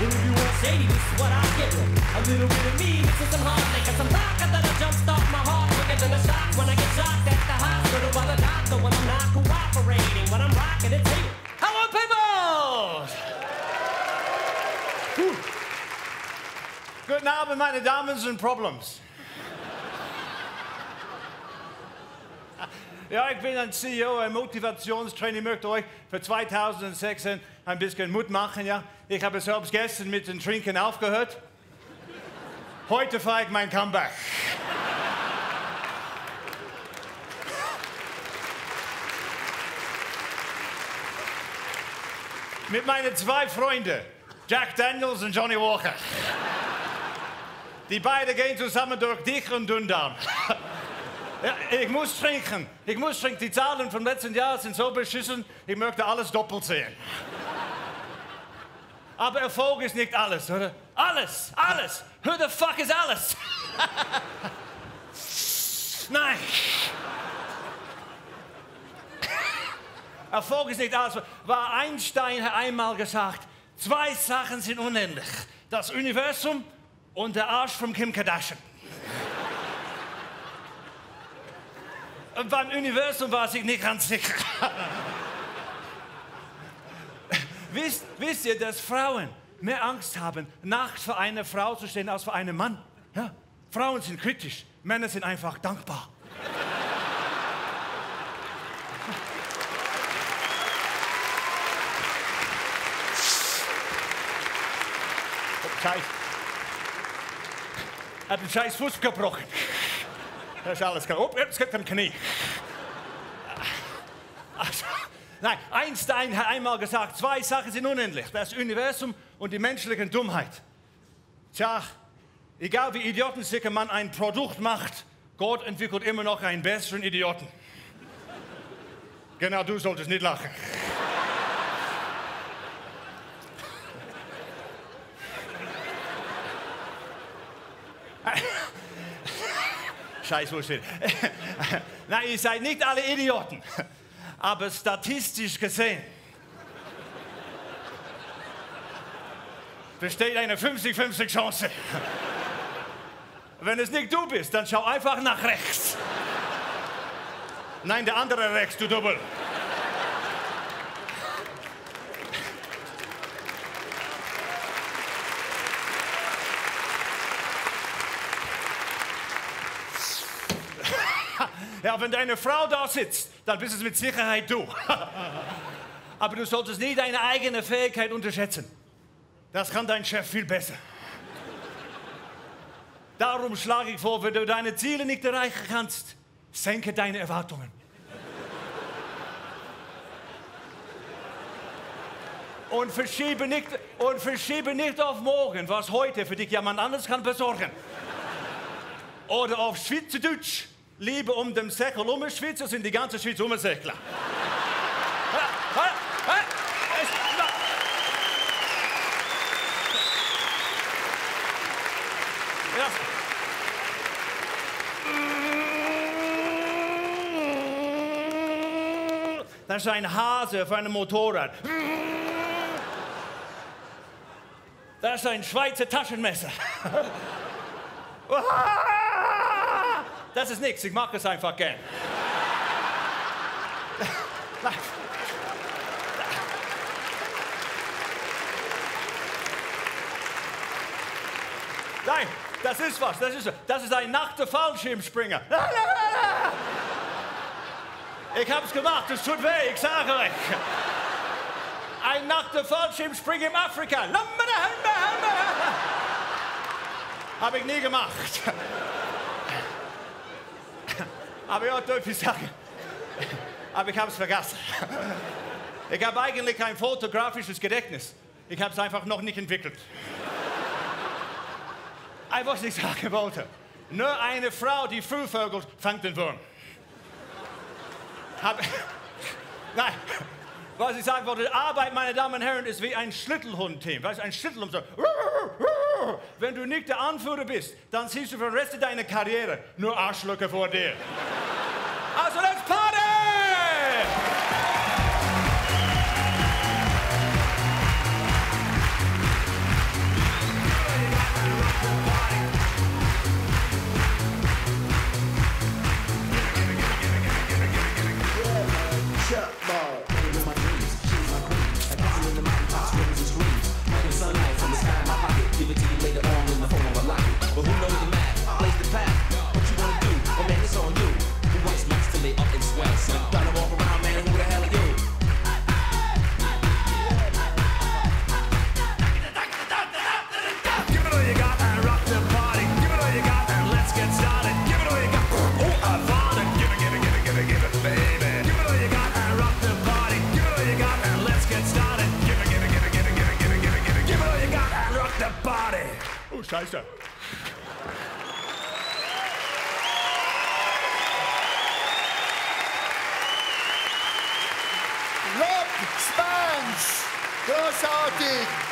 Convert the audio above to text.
And if you want shady, this is what I'll give you. A little bit of me with some hard liquor, some vodka that'll jumpstart my heart quicker than a shot when I get shocked at the hospital by the doctor when I'm not cooperating. When I'm rocking it, hey, hello people! Guten Abend, meine Damen und Problems. Ja, ich bin ein CEO, ein Motivationstrainer. Ich möchte euch für 2016 ein bisschen Mut machen. Ja? Ich habe selbst gestern mit dem Trinken aufgehört. Heute feiere ich mein Comeback. Mit meinen zwei Freunden, Jack Daniels und Johnny Walker. Die beiden gehen zusammen durch dick und Dünndarm. Ja, ich muss trinken. Ich muss trinken. Die Zahlen vom letzten Jahr sind so beschissen, ich möchte alles doppelt sehen. Aber Erfolg ist nicht alles, oder? Alles, alles. Who the fuck is alles? Nein. Erfolg ist nicht alles. War Einstein einmal gesagt, zwei Sachen sind unendlich. Das Universum und der Arsch von Kim Kardashian. Und beim Universum war ich nicht ganz sicher. wisst, wisst ihr, dass Frauen mehr Angst haben, nackt für eine Frau zu stehen, als für einen Mann? Ja? Frauen sind kritisch, Männer sind einfach dankbar. Scheiß. Hat den scheiß Fuß gebrochen. Das ist alles. Oh, jetzt geht am Knie. Also, nein, Einstein hat einmal gesagt, zwei Sachen sind unendlich. Das Universum und die menschliche Dummheit. Tja, egal wie idiotensicher man ein Produkt macht, Gott entwickelt immer noch einen besseren Idioten. Genau, du solltest nicht lachen. Scheiß Bullshit. Nein, ihr seid nicht alle Idioten. Aber statistisch gesehen besteht eine 50-50 Chance. Wenn es nicht du bist, dann schau einfach nach rechts. Nein, der andere rechts, du Double. Ja, wenn deine Frau da sitzt, dann bist es mit Sicherheit du. Aber du solltest nie deine eigene Fähigkeit unterschätzen. Das kann dein Chef viel besser. Darum schlage ich vor, wenn du deine Ziele nicht erreichen kannst, senke deine Erwartungen. Und verschiebe, nicht, und verschiebe nicht auf morgen, was heute für dich jemand anderes kann besorgen. Oder auf Schweizerdeutsch, lieber um den Säckel um als in die ganze Schweiz um Säckler. Das ist ein Hase auf einem Motorrad. Das ist ein Schweizer Taschenmesser. Das ist nichts, ich mag es einfach gern. Nein, das ist was, das ist, das ist ein nackter Fallschirmspringer. Ich hab's gemacht, es tut weh, ich sage euch. Ein nackter Fallschirmspringer in Afrika. Habe ich nie gemacht. Aber ja, darf ich sagen. Aber ich habe es vergessen. Ich habe eigentlich kein fotografisches Gedächtnis. Ich habe es einfach noch nicht entwickelt. Ich was ich sagen wollte. Nur eine Frau, die früh vögelt, fängt den Wurm. Hab, nein, was ich sagen wollte, Arbeit, meine Damen und Herren, ist wie ein Schlittelhund-Team. Weißt du, ein Schlittelhund so. Wenn du nicht der Anführer bist, dann siehst du für den Rest deiner Karriere nur Arschlöcke vor dir. Uh, so let's party! Great stuff. Rob Spans, Glass Arctic.